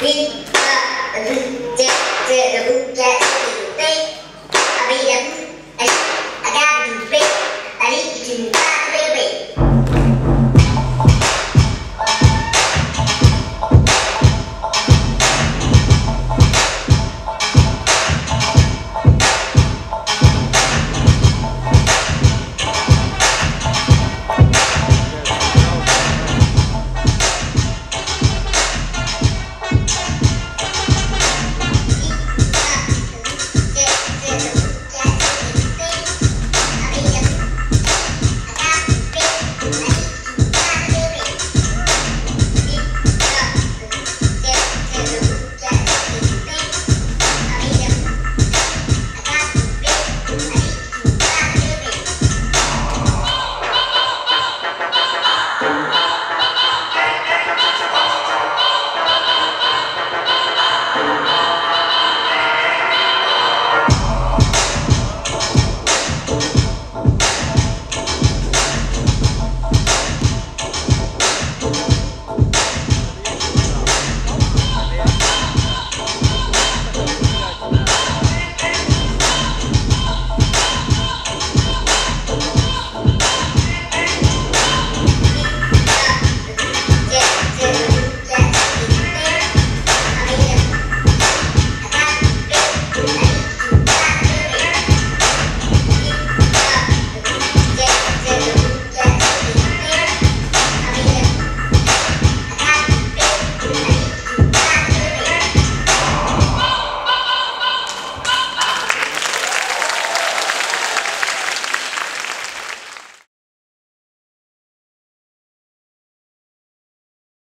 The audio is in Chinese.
一二三四